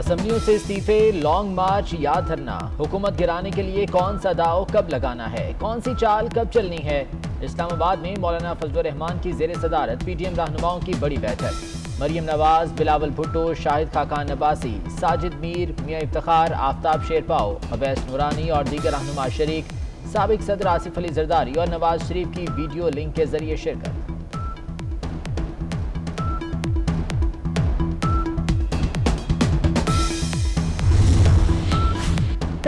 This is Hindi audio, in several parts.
असम्बलियों से इस्तीफे लॉन्ग मार्च या धरना। हुकूमत गिराने के लिए कौन सा दाव कब लगाना है? कौन सी चाल कब चलनी है? इस्लामाबाद में मौलाना फजल रहमान की जेर सदारत पीटीएम रहनुमाओं की बड़ी बैठक। मरियम नवाज़, बिलावल भुट्टो, शाहिद खाकान नबासी साजिद मीर, मियाँ इफ्तार, आफ्ताब शेरपाओ अवैस नूरानी और दीगर रहनुमा शरीक, सबक सदर आसिफ अली जरदारी और नवाज़ शरीफ की वीडियो लिंक के ज़रिए शिरकत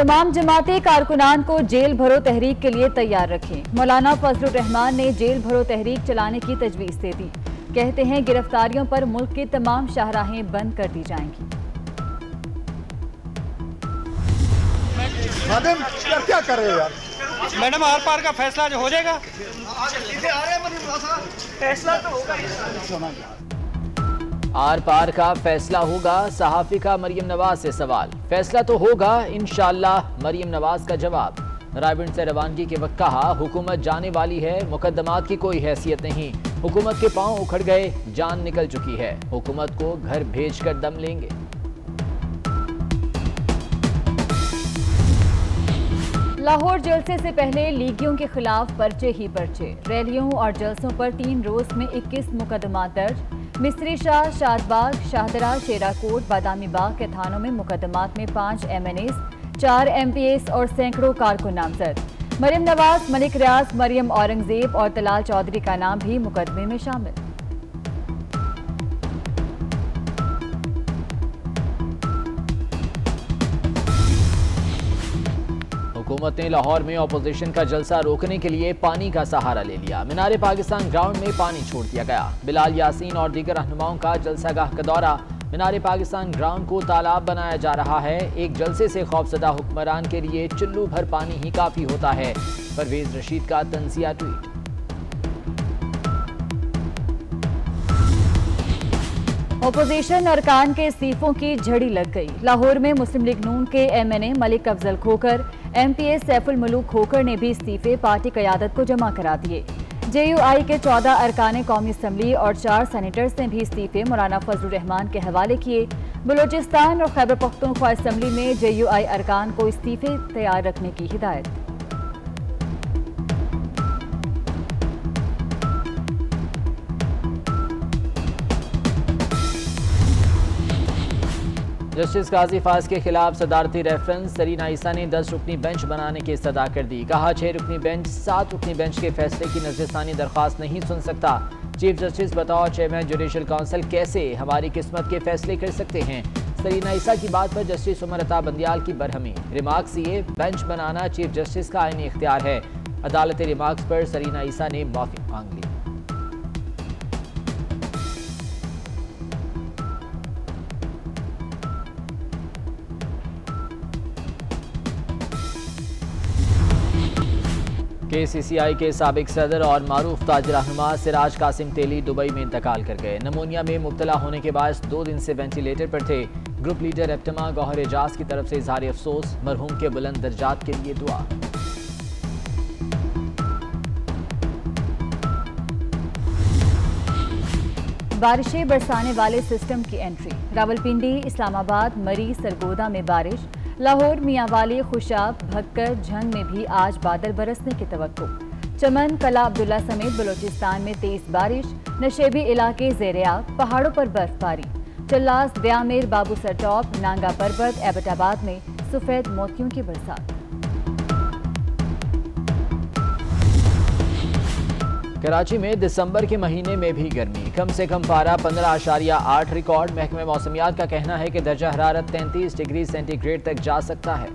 तमाम जमाती कारकुनान को जेल भरो तहरीक के लिए तैयार रखें। मौलाना फजल रहमान ने जेल भरो तहरीक चलाने की तजवीज़ दे दी। कहते हैं गिरफ्तारियों पर मुल्क की तमाम शाहराहें बंद कर दी जाएँगी। यार क्या कर रहे हो यार? मैडम आर पार का फैसला जो हो जाएगा। फैसला तो होगा आर पार का फैसला होगा, सहाफी का मरियम नवाज़ से सवाल। फैसला तो होगा, इंशाल्लाह, मरियम नवाज़ का जवाब। रायबिंड से रवानगी के वक्त कहा, हुकूमत जाने वाली है मुकदमात की कोई हैसियत नहीं। हुकूमत के पाँव उखड़ गए, जान निकल चुकी है। हुकूमत को घर भेज कर दम लेंगे। लाहौर जलसे से पहले लीगियों के खिलाफ पर्चे ही पर्चे। रैलियों और जलसों पर तीन रोज में 21 मुकदमा दर्ज। मिस्री शाह शादबाग शाहदरा, शेराकोट, बादामी बाग के थानों में मुकदमात में पाँच एम एन एस चार एम पी एस और सैकड़ों कारकुन नामजद। मरियम नवाज़, मलिक रियाज, मरियम औरंगज़ेब और तलाल चौधरी का नाम भी मुकदमे में शामिल। हुकूमत ने लाहौर में अपोजिशन का जलसा रोकने के लिए पानी का सहारा ले लिया। मीनार पाकिस्तान ग्राउंड में पानी छोड़ दिया गया। बिलाल यासीन और दीगर रहनुमाओं का जलसा गाह का दौरा। मीनार पाकिस्तान ग्राउंड को तालाब बनाया जा रहा है। एक जलसे से खौफजदा हुक्मरान के लिए चुल्लू भर पानी ही काफ़ी होता है। परवेज रशीद का तंजिया ट्वीट। ओपोजिशन अरकान के इस्तीफों की झड़ी लग गई। लाहौर में मुस्लिम लीग नून के MNA Malik Afzal Khokhar MPs Saiful Malook Khokhar ने भी इस्तीफे, पार्टी क्यादत को जमा करा दिए। जे यू आई के चौदह अरकान कौमी असम्बली और चार सैनिटर्स ने भी इस्तीफे, मौलाना फजल रहमान के हवाले किए। बलोचिस्तान और खैबर पख्तूनख्वा असम्बली में जे यू आई अरकान को इस्तीफे तैयार रखने की हिदायत। जस्टिस काजी फाज के खिलाफ सदारती रेफरेंस। सरीना ईसा ने दस रुकनी बेंच बनाने की सदा कर दी। कहा, छह रुकनी बेंच, सात रुकनी बेंच के फैसले की नजरसानी दरख्वास्त नहीं सुन सकता। चीफ जस्टिस, बताओ, चेयरमैन जुडिशल काउंसिल कैसे हमारी किस्मत के फैसले कर सकते हैं? सरीना ईसा की बात पर जस्टिस उमर अता बंदियाल की बरहमी। रिमार्क्स ये, बेंच बनाना चीफ जस्टिस का आईनी इख्तियार है। अदालती रिमार्क्स पर सरीना ईसा ने माफ़ी मांग ली। के सी सी आई के सबक सदर और मरूफ ताज रहनुमा सिराज कासिम तेली दुबई में इंतकाल कर गए। नमोनिया में मुबतला होने के बाद दो दिन से वेंटिलेटर पर थे। ग्रुप लीडर एप्टमा गौहर एजाज की तरफ़ से इजहार अफसोस, मरहूम के बुलंद दर्जात के लिए दुआ। बारिशें बरसाने वाले सिस्टम की एंट्री। रावलपिंडी, इस्लामाबाद, मरी, सरगोदा में बारिश। लाहौर मियावाली खुशाब भक्कर झंग में भी आज बादल बरसने की तो चमन, कला अब्दुल्ला समेत बलोचिस्तान में तेज बारिश, नशेबी इलाके जेरिया पहाड़ों पर बर्फबारी। चल्लास ब्यामेर बाबू सरटॉप नांगा पर्वत, एबटाबाद में सफ़ेद मोतियों की बरसात। कराची में दिसंबर के महीने में भी गर्मी। कम से कम पारा पंद्रह आशारिया आठ रिकॉर्ड। महकमे मौसमियात का कहना है कि दर्जा हरारत तैंतीस डिग्री सेंटीग्रेड तक जा सकता है।